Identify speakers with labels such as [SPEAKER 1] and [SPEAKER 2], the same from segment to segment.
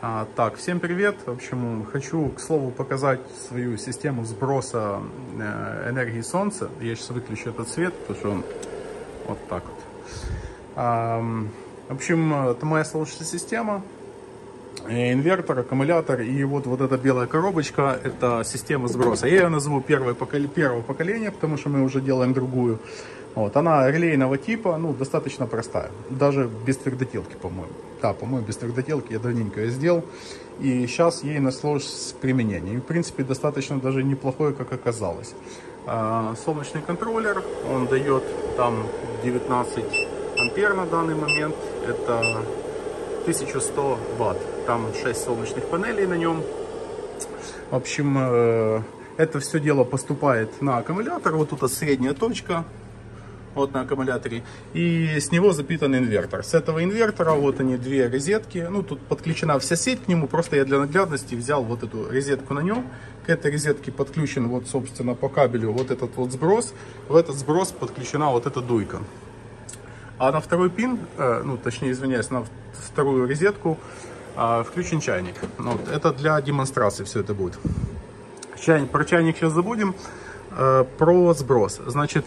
[SPEAKER 1] А, так, всем привет. В общем, хочу, к слову, показать свою систему сброса э, энергии Солнца. Я сейчас выключу этот свет, потому что он вот так вот. А, в общем, это моя солнечная система. Э, инвертор, аккумулятор и вот, вот эта белая коробочка, это система сброса. Я ее назову первое поколение, первого поколения, потому что мы уже делаем другую. Вот, она релейного типа, ну, достаточно простая. Даже без твердотелки, по-моему. Да, по-моему, без твердотелки я давненько ее сделал. И сейчас ей нашлось применение. И, в принципе, достаточно даже неплохое, как оказалось. А, солнечный контроллер, он дает там 19 ампер на данный момент. Это 1100 ватт. Там 6 солнечных панелей на нем. В общем, э, это все дело поступает на аккумулятор. Вот тут средняя точка вот на аккумуляторе, и с него запитан инвертор. С этого инвертора вот они две розетки, ну тут подключена вся сеть к нему, просто я для наглядности взял вот эту розетку на нем, к этой розетке подключен вот собственно по кабелю вот этот вот сброс, в этот сброс подключена вот эта дуйка. А на второй пин, э, ну точнее извиняюсь, на вторую розетку э, включен чайник. Ну, вот, это для демонстрации все это будет. Чайник, про чайник сейчас забудем. Э, про сброс. Значит,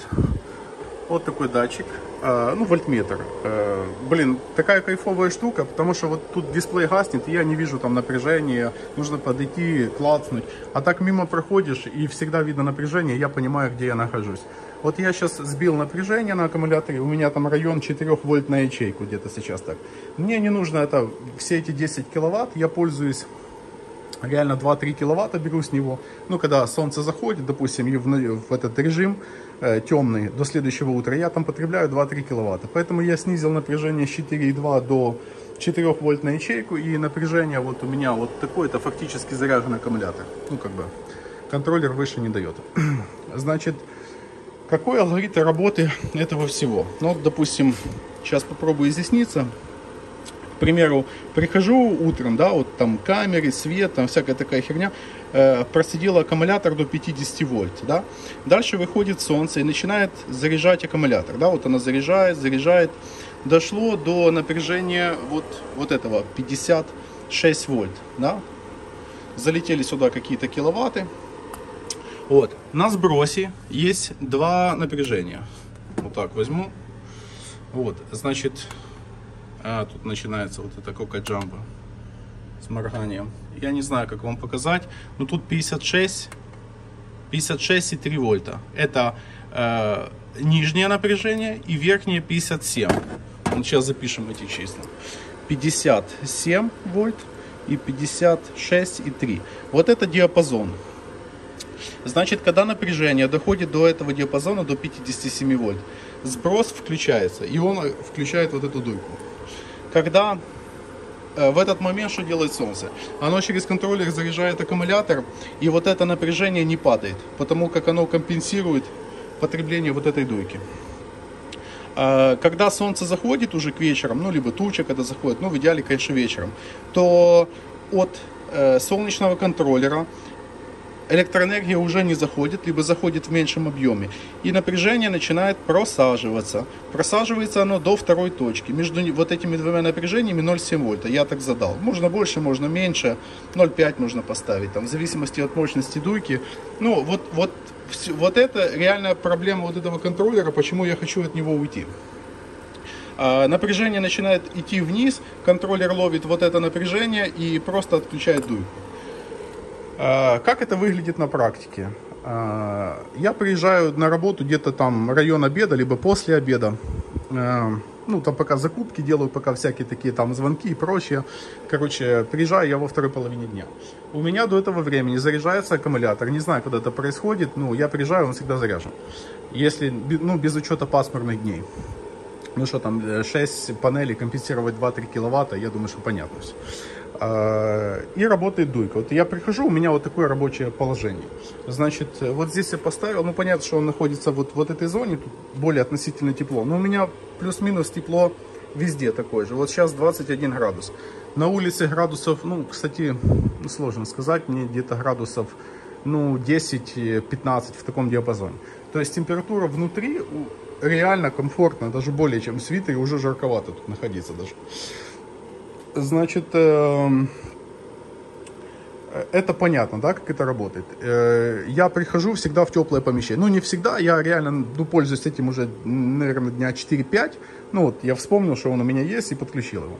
[SPEAKER 1] вот такой датчик, э, ну, вольтметр. Э, блин, такая кайфовая штука, потому что вот тут дисплей гаснет, и я не вижу там напряжения, нужно подойти, клацнуть. А так мимо проходишь, и всегда видно напряжение, я понимаю, где я нахожусь. Вот я сейчас сбил напряжение на аккумуляторе, у меня там район 4 вольт на ячейку где-то сейчас так. Мне не нужно это, все эти 10 киловатт, я пользуюсь реально 2-3 киловатта беру с него. Ну, когда солнце заходит, допустим, и в, в этот режим э, темный до следующего утра, я там потребляю 2-3 киловатта. Поэтому я снизил напряжение с 4,2 до 4 вольт на ячейку. И напряжение вот у меня вот такой, это фактически заряженный аккумулятор. Ну, как бы, контроллер выше не дает. Значит, какой алгоритм работы этого всего? Ну, вот, допустим, сейчас попробую изъясниться к примеру, прихожу утром, да, вот там камеры, свет, там всякая такая херня, э, просидел аккумулятор до 50 вольт, да, дальше выходит солнце и начинает заряжать аккумулятор, да, вот она заряжает, заряжает, дошло до напряжения вот, вот этого 56 вольт, да, залетели сюда какие-то киловатты, вот, на сбросе есть два напряжения, вот так возьму, вот, значит, а, тут начинается вот это кока-джамба с морганием. Я не знаю, как вам показать, но тут 56, 56,3 вольта. Это э, нижнее напряжение и верхнее 57. Вот сейчас запишем эти числа. 57 вольт и 56,3. Вот это диапазон. Значит, когда напряжение доходит до этого диапазона, до 57 вольт, сброс включается, и он включает вот эту дуйку когда э, в этот момент что делает Солнце? Оно через контроллер заряжает аккумулятор, и вот это напряжение не падает, потому как оно компенсирует потребление вот этой дуйки. А, когда солнце заходит уже к вечерам, ну, либо туча, когда заходит, ну, в идеале, конечно, вечером, то от э, солнечного контроллера электроэнергия уже не заходит, либо заходит в меньшем объеме. И напряжение начинает просаживаться. Просаживается оно до второй точки. Между вот этими двумя напряжениями 0,7 вольта. Я так задал. Можно больше, можно меньше. 0,5 можно поставить. Там, в зависимости от мощности дуйки. Ну, вот, вот, вот это реальная проблема вот этого контроллера, почему я хочу от него уйти. А, напряжение начинает идти вниз, контроллер ловит вот это напряжение и просто отключает дуйку. А, как это выглядит на практике? А, я приезжаю на работу где-то там район обеда, либо после обеда. А, ну, там пока закупки делаю, пока всякие такие там звонки и прочее. Короче, приезжаю я во второй половине дня. У меня до этого времени заряжается аккумулятор. Не знаю, когда это происходит. Ну, я приезжаю, он всегда заряжен. Если, ну, без учета пасмурных дней. Ну что там, 6 панелей компенсировать 2-3 киловатта, я думаю, что понятно все. А, и работает дуйка. Вот я прихожу, у меня вот такое рабочее положение. Значит, вот здесь я поставил, ну понятно, что он находится вот в этой зоне, тут более относительно тепло, но у меня плюс-минус тепло везде такое же. Вот сейчас 21 градус. На улице градусов, ну, кстати, ну, сложно сказать, мне где-то градусов, ну, 10-15 в таком диапазоне. То есть температура внутри реально комфортно, даже более чем в свитере, уже жарковато тут находиться даже. Значит, э, это понятно, да, как это работает. Э, я прихожу всегда в теплое помещение. Ну, не всегда, я реально ну, пользуюсь этим уже, наверное, дня 4-5. Ну, вот я вспомнил, что он у меня есть и подключил его.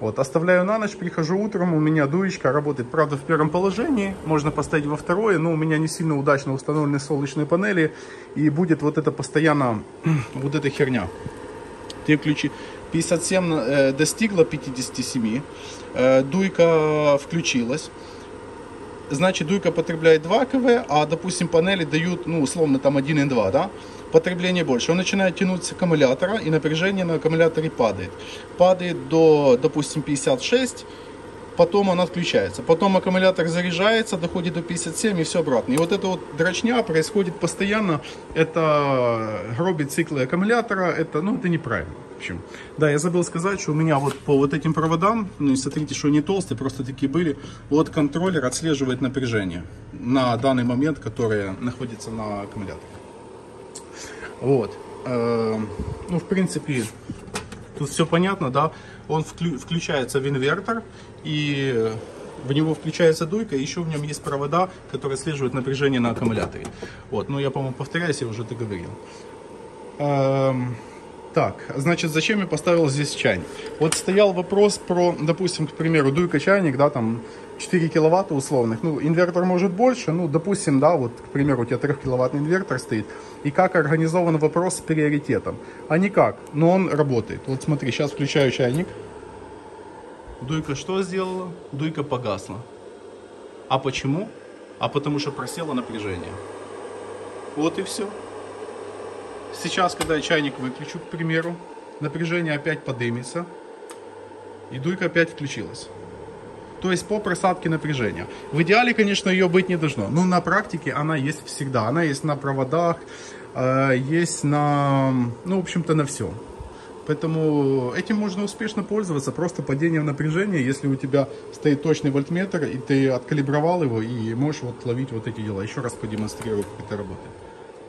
[SPEAKER 1] Вот, оставляю на ночь, прихожу утром, у меня дуечка работает, правда, в первом положении, можно поставить во второе, но у меня не сильно удачно установлены солнечные панели, и будет вот это постоянно, вот эта херня. Ты включи, 57 э, достигла 57, э, дуйка включилась, значит дуйка потребляет 2 кВ, а допустим панели дают, ну условно там 1,2, да, потребление больше. Он начинает тянуть с аккумулятора и напряжение на аккумуляторе падает. Падает до, допустим, 56, потом он отключается. Потом аккумулятор заряжается, доходит до 57 и все обратно. И вот эта вот дрочня происходит постоянно. Это гробит циклы аккумулятора. Это, ну, это неправильно. В общем, да, я забыл сказать, что у меня вот по вот этим проводам, ну, смотрите, что они толстые, просто такие были, вот контроллер отслеживает напряжение на данный момент, которое находится на аккумуляторе. Вот. Эм, ну, в принципе, тут все понятно, да. Он включается в инвертор, и в него включается дуйка, и еще в нем есть провода, которые отслеживают напряжение на аккумуляторе. Вот, ну я, по-моему, повторяюсь, я уже это говорил. Эм, так, значит, зачем я поставил здесь чайник? Вот стоял вопрос про, допустим, к примеру, дуйка чайник, да, там 4 киловатта условных. Ну, инвертор может больше, ну, допустим, да, вот, к примеру, у тебя 3 киловаттный инвертор стоит. И как организован вопрос с приоритетом? А никак, но он работает. Вот смотри, сейчас включаю чайник. Дуйка что сделала? Дуйка погасла. А почему? А потому что просело напряжение. Вот и все. Сейчас, когда я чайник выключу, к примеру, напряжение опять поднимется. И дуйка опять включилась. То есть по просадке напряжения. В идеале, конечно, ее быть не должно. Но на практике она есть всегда. Она есть на проводах, э, есть на, ну, в общем-то, на все. Поэтому этим можно успешно пользоваться, просто падением напряжения, если у тебя стоит точный вольтметр, и ты откалибровал его, и можешь вот ловить вот эти дела. Еще раз продемонстрирую, как это работает.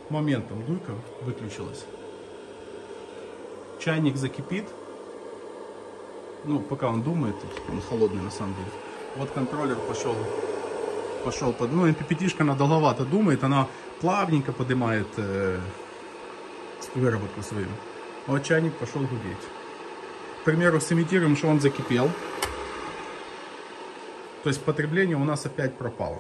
[SPEAKER 1] Моментом дуйка выключилась. Чайник закипит, ну, пока он думает, он холодный на самом деле. Вот контроллер пошел, пошел под, ну, MPPT-шка она долговато думает, она плавненько поднимает э, выработку свою. Вот чайник пошел гудеть. К примеру, сымитируем, что он закипел. То есть потребление у нас опять пропало.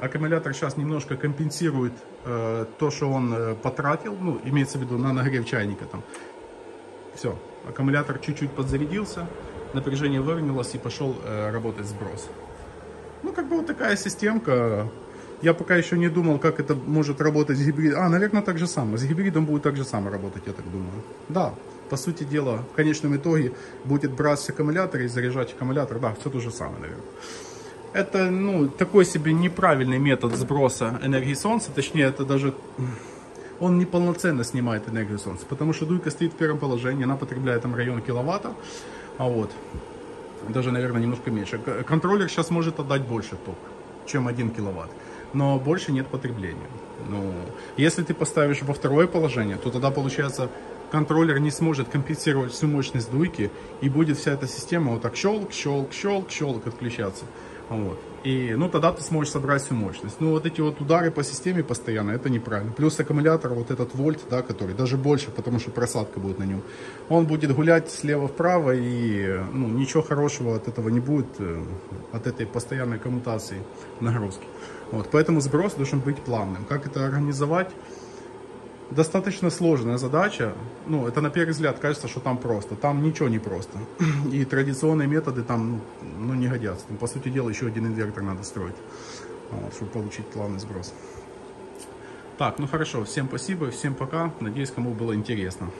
[SPEAKER 1] Аккумулятор сейчас немножко компенсирует э, то, что он э, потратил, ну, имеется в виду на нагрев чайника там. Все, аккумулятор чуть-чуть подзарядился, напряжение выровнялось и пошел э, работать сброс. Ну, как бы вот такая системка. Я пока еще не думал, как это может работать с гибридом. А, наверное, так же самое. С гибридом будет так же самое работать, я так думаю. Да, по сути дела, в конечном итоге будет брать аккумулятор и заряжать аккумулятор. Да, все то же самое, наверное. Это, ну, такой себе неправильный метод сброса энергии Солнца. Точнее, это даже он неполноценно снимает энергию Солнца, потому что дуйка стоит в первом положении, она потребляет там район киловатта, а вот, даже, наверное, немножко меньше. Контроллер сейчас может отдать больше ток, чем 1 киловатт, но больше нет потребления. Ну, если ты поставишь во второе положение, то тогда получается контроллер не сможет компенсировать всю мощность дуйки, и будет вся эта система вот так щелк, щелк, щелк, щелк отключаться. Вот. И, ну, тогда ты сможешь собрать всю мощность. Ну, вот эти вот удары по системе постоянно, это неправильно. Плюс аккумулятор, вот этот вольт, да, который даже больше, потому что просадка будет на нем, он будет гулять слева вправо, и, ну, ничего хорошего от этого не будет, э, от этой постоянной коммутации нагрузки. Вот, поэтому сброс должен быть плавным. Как это организовать? Достаточно сложная задача. Ну, это на первый взгляд кажется, что там просто. Там ничего не просто. И традиционные методы там ну, не годятся. Там, по сути дела, еще один инвертор надо строить, вот, чтобы получить плавный сброс. Так, ну хорошо, всем спасибо, всем пока. Надеюсь, кому было интересно.